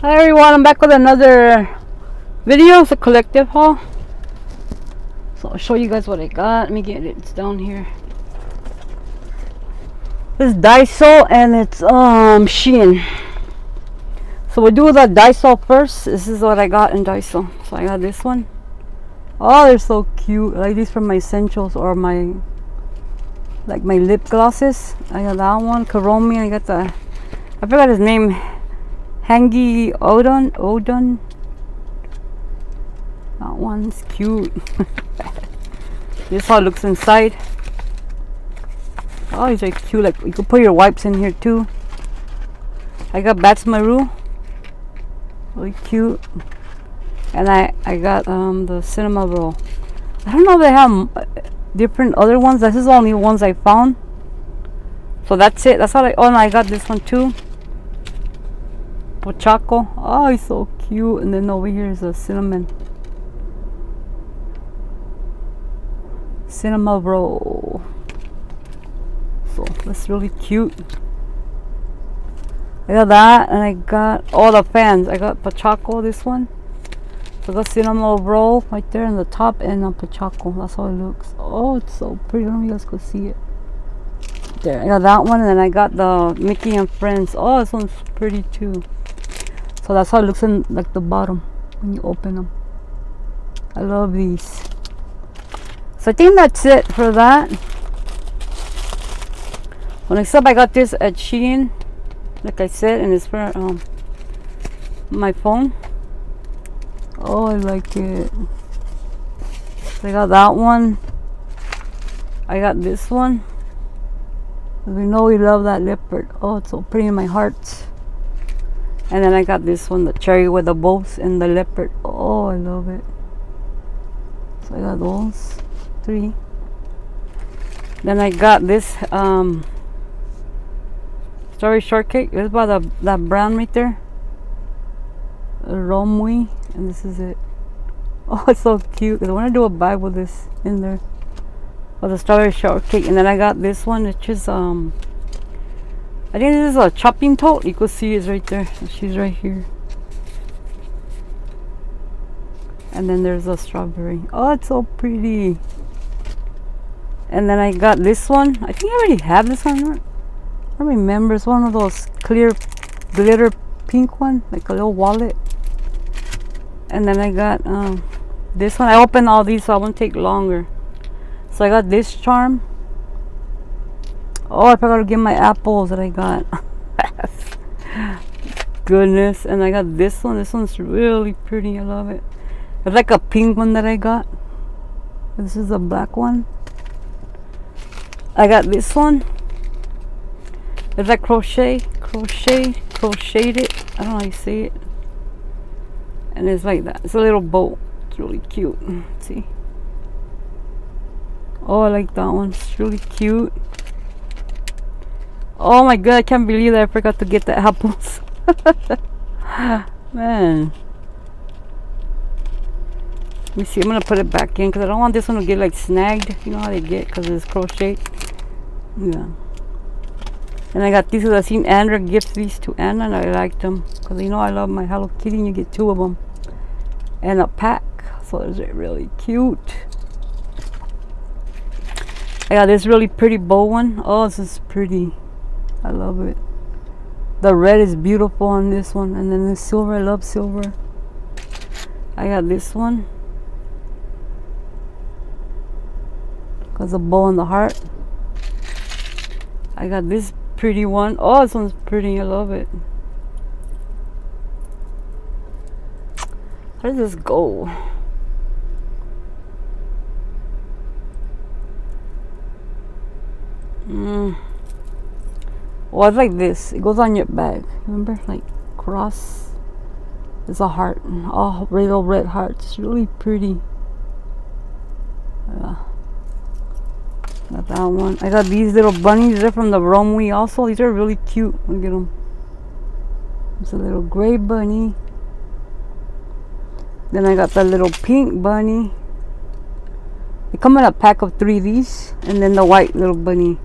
Hi everyone, I'm back with another video. It's a collective haul. So I'll show you guys what I got. Let me get it. It's down here. This is Daiso and it's um Shein. So we'll do the Daiso first. This is what I got in Daiso. So I got this one. Oh, they're so cute. Like these for my essentials or my like my lip glosses. I got that one. Kuromi. I got the I forgot his name. Hangyodon Odon. That one's cute. this how it looks inside. Oh, it's like cute. Like you could put your wipes in here too. I got Badtz-Maru. Really cute. And I I got um the Cinnamoroll. I don't know if they have different other ones. This is the only ones I found. So that's it. That's all I. Oh, and I got this one too. Pochacco. Oh, he's so cute. And then over here is a cinnamon. Cinnamoroll. So that's really cute. I got that and I got all the fans. I got Pochacco, this one. So the Cinnamoroll right there in the top and a Pochacco. That's how it looks. Oh, it's so pretty. I don't you guys see it. There, I got that one and then I got the Mickey and Friends. Oh, this one's pretty too. So that's how it looks in like the bottom when you open them. I love these. So I think that's it for that. Well, next up I got this at Shein, like I said, and it's for um, my phone. Oh, I like it. So I got that one. I got this one. We know we love that leopard. Oh, it's so pretty in my heart. And then I got this one, the cherry with the bows and the leopard. Oh, I love it. So I got those three. Then I got this um, strawberry shortcake. It's by the that brand right there. Romwe, and this is it. Oh, it's so cute. I want to do a bag with this in there. For the strawberry shortcake. And then I got this one, which is um I think this is a chopping tote. You could see it's right there. She's right here. And then there's a strawberry. Oh, it's so pretty. And then I got this one. I think I already have this one. I remember. It's one of those clear glitter pink one. Like a little wallet. And then I got um, this one. I opened all these so I won't take longer. So I got this charm. Oh, I forgot to get my apples that I got. Goodness. And I got this one. This one's really pretty. I love it. It's like a pink one that I got. This is a black one. I got this one. It's like crochet, crochet, crocheted. I don't know how you say it. And it's like that. It's a little boat. It's really cute. See? Oh, I like that one. It's really cute. Oh my god, I can't believe that I forgot to get the apples. Man. Let me see, I'm gonna put it back in because I don't want this one to get like snagged. You know how they get because it's crochet. Yeah. And I got these I seen Andra gift these to Anna and I liked them because you know I love my Hello Kitty and you get two of them. And a pack. So they're really cute. I got this really pretty bow one. Oh, this is pretty. I love it. The red is beautiful on this one. And then the silver, I love silver. I got this one. Because the bow and the heart. I got this pretty one. Oh, this one's pretty. I love it. How does this go? Mm. Well, it's like this. It goes on your back. Remember? Like cross. It's a heart. Oh, little red heart. It's really pretty. Uh, yeah. Got that one. I got these little bunnies. They're from the Romwe also. These are really cute. Look at them. It's a little gray bunny. Then I got the little pink bunny. They come in a pack of three of these. And then the white little bunny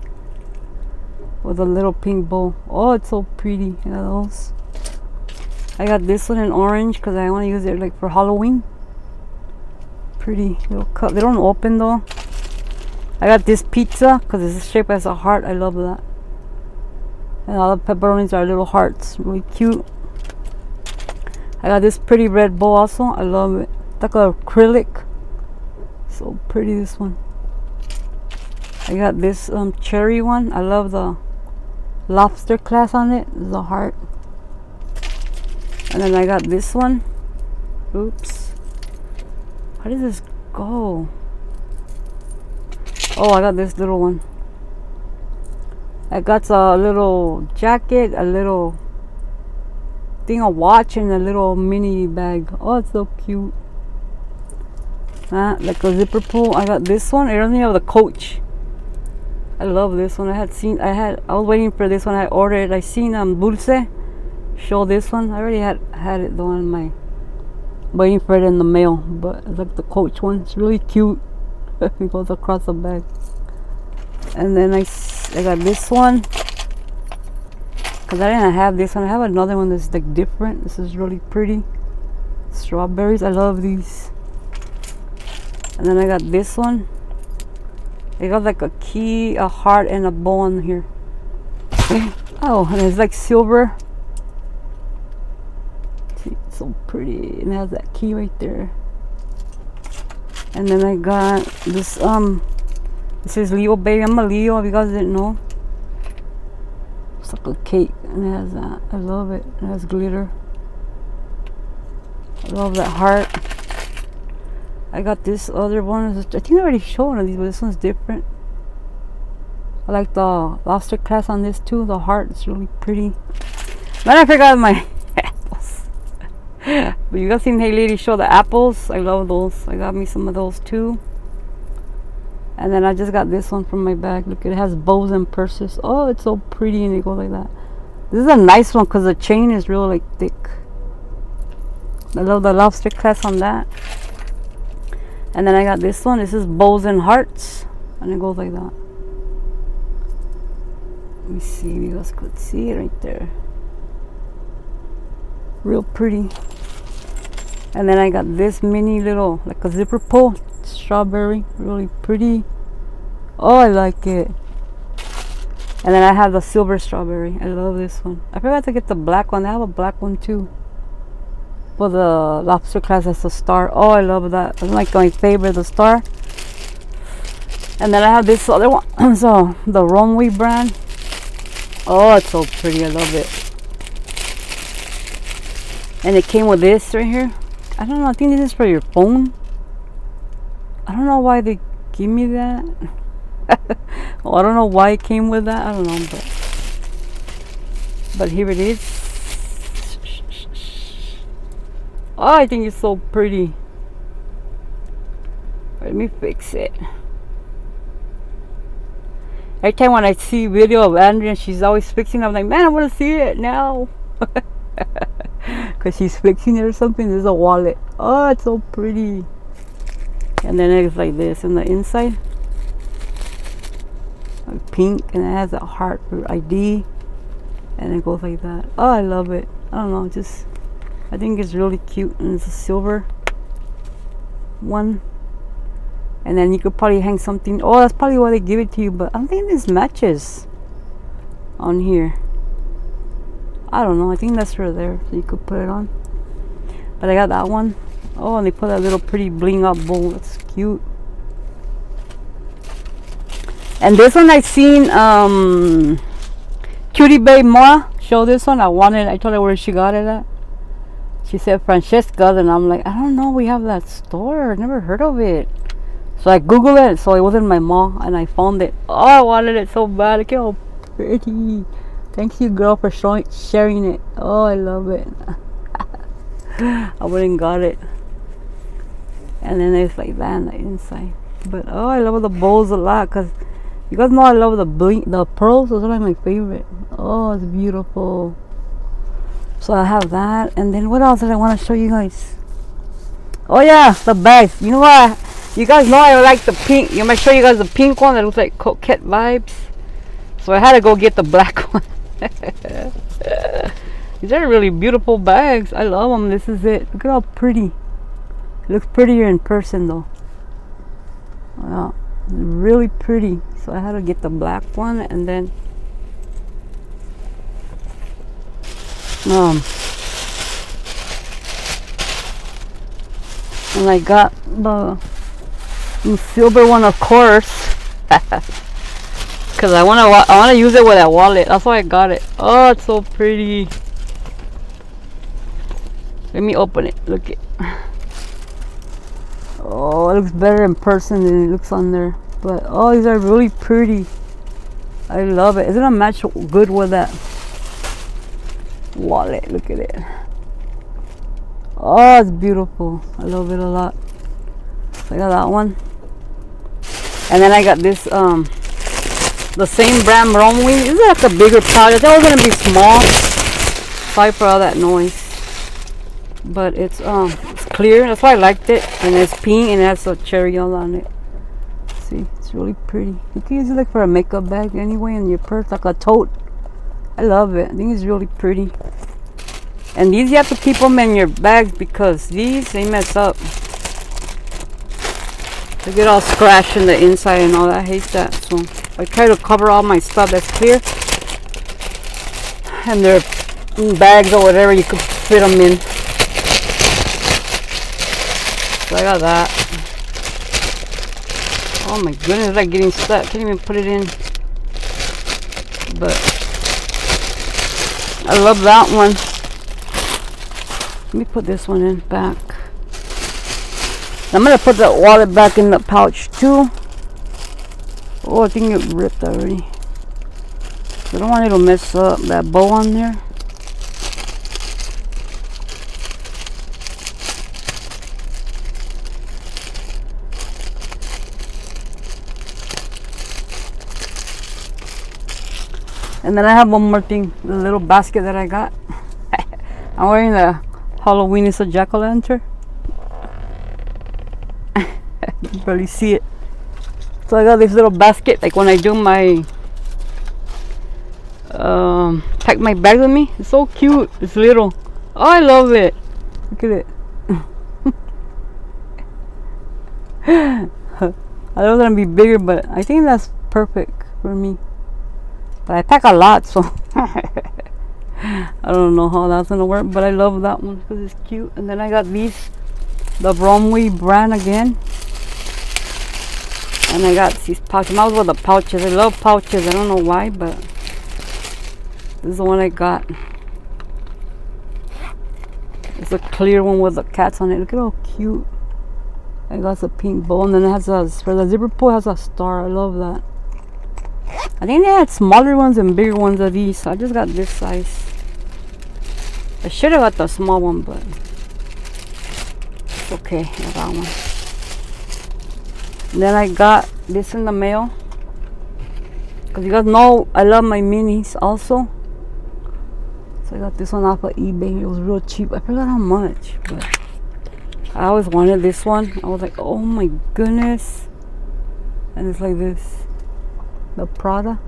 with a little pink bow. Oh, it's so pretty. You know those. I got this one in orange because I want to use it like for Halloween. Pretty little cup. They don't open though. I got this pizza because it's shaped as a heart. I love that. And all the pepperonis are little hearts. Really cute. I got this pretty red bowl also. I love it. It's like a acrylic. So pretty this one. I got this um, cherry one. I love the lobster clasp on it. A heart. And then I got this one. Oops. How does this go? Oh, I got this little one. I got a little jacket, a little thing, a watch, and a little mini bag. Oh, it's so cute. Ah, like a zipper pull. I got this one. It reminds me of the Coach. I love this one. I had seen. I had. I was waiting for this one. I ordered. I seen um Dulce show this one. I already had had it though in my waiting for it in the mail, but it's like the Coach one. It's really cute. it goes across the back. And then I, I got this one because I didn't have this one. I have another one that's like different. This is really pretty. Strawberries. I love these. And then I got this one. It got like a key, a heart, and a bone here. oh, and it's like silver. See, it's so pretty. And it has that key right there. And then I got this um this is Leo baby. I'm a Leo if you guys didn't know. It's like a cake and it has that I love it it has glitter. I love that heart I got this other one I think I already showed one of these but this one's different I like the lobster clasp on this too the heart is really pretty then I forgot my apples. but you guys seen Hey Lady show the apples? I love those. I got me some of those too. And then I just got this one from my bag. Look, it has bows and purses. Oh, it's so pretty and it goes like that. This is a nice one because the chain is real like thick. I love the lobster clasp on that. And then I got this one. This is bows and hearts. And it goes like that. Let me see if you guys could see it right there. Real pretty. And then I got this mini little like a zipper pull. Strawberry. Really pretty. Oh I like it. And then I have the silver strawberry. I love this one. I forgot to get the black one. I have a black one too the lobster clasp as a star. Oh I love that. It's like my favorite the star. And then I have this other one. So the Romwe brand. Oh it's so pretty. I love it. And it came with this right here. I don't know. I think this is for your phone. I don't know why they give me that. Well, I don't know why it came with that. I don't know but but here it is oh I think it's so pretty. Let me fix it. Every time when I see video of Andrea she's always fixing I'm like man I want to see it now. Because she's fixing it or something there's a wallet. Oh it's so pretty. And then it's like this in the inside. Like pink and it has a heart for ID and it goes like that. Oh I love it. I don't know just I think it's really cute and it's a silver one and then you could probably hang something oh that's probably why they give it to you but I don't think this matches on here I don't know. I think that's for there, so you could put it on. But I got that one. Oh, and they put that little pretty bling up bowl. That's cute. And this one I seen um, Cutie Babe Ma show this one. I wanted. I told her where she got it at. She said Francesca, and I'm like, I don't know. We have that store. Never heard of it. So I googled it. So it was in my mall, and I found it. Oh, I wanted it so bad. Look how pretty. Thank you, girl, for showing, sharing it. Oh, I love it. I wouldn't got it. And then it's like that on the inside. But oh, I love the bowls a lot because you guys know I love the bling, the pearls. Those are like my favorite. Oh, it's beautiful. So I have that. And then what else did I want to show you guys? Oh yeah, the bags. You know what? You guys know I like the pink. You might show you guys the pink one that looks like coquette vibes. So I had to go get the black one. These are really beautiful bags. I love them. This is it. Look at how pretty. It looks prettier in person though. Wow. Really pretty. So I had to get the black one and then um and I got the silver one of course. Because I want to I want to use it with that wallet. That's why I got it. Oh it's so pretty. Let me open it. Look it. Oh it looks better in person than it looks on there. But oh these are really pretty. I love it. it isn't it a match good with that wallet look at it oh it's beautiful I love it a lot I got that one and then I got this um the same brand Romwe. This is like a bigger product. Thought was gonna be small. Sorry for all that noise. But it's um it's clear. That's why I liked it. And it's pink and it has a cherry all on it. See, it's really pretty. You can use it like for a makeup bag anyway in your purse, like a tote. I love it. I think it's really pretty. And these you have to keep them in your bags because these they mess up. They get all scratched in the inside and all that. I hate that. So I try to cover all my stuff that's clear. And they're in bags or whatever you could fit them in. So I got that. Oh my goodness, like getting stuck. Can't even put it in. But I love that one. Let me put this one in back. I'm gonna put that wallet back in the pouch too. Oh, I think it ripped already. I don't want it to mess up that bow on there. And then I have one more thing, the little basket that I got. I'm wearing the Halloween is a jack-o'-lantern. you can barely see it. So I got this little basket, like when I do my um, pack my bag with me. It's so cute. It's little. Oh, I love it. Look at it. I know it's gonna be bigger, but I think that's perfect for me. But I pack a lot, so I don't know how that's gonna work. But I love that one because it's cute. And then I got these, the Romwe brand again. And I got these pouches. I was with the pouches. I love pouches. I don't know why, but this is the one I got. It's a clear one with the cats on it. Look at how cute. I got a pink bow and then it has a for the zipper pull has a star. I love that. I think they had smaller ones and bigger ones of these. So I just got this size. I should have got the small one, but okay. I got one. Then I got this in the mail. Because you guys know I love my minis also. So I got this one off of eBay. It was real cheap. I forgot how much. But I always wanted this one. I was like, oh my goodness. And it's like this. The Prada.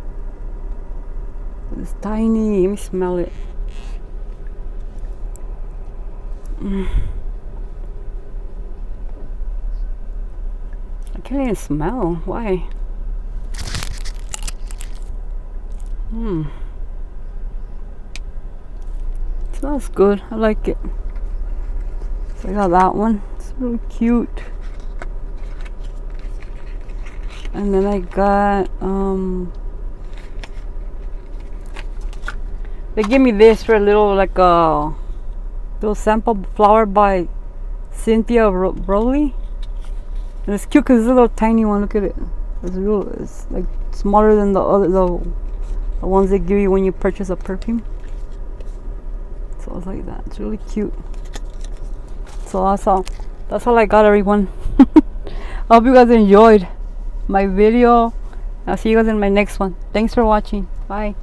It's tiny. Let me smell it. Mm. can't even smell. Why? Hmm. Smells good. I like it. So I got that one. It's really cute. And then I got um they give me this for a little like a little sample flower by Cynthia Rowley. And it's cute because it's a little tiny one. Look at it. It's real. It's like smaller than the other the, the ones they give you when you purchase a perfume. So it's like that. It's really cute. So that's all. That's all I got, everyone. I hope you guys enjoyed my video. I'll see you guys in my next one. Thanks for watching. Bye.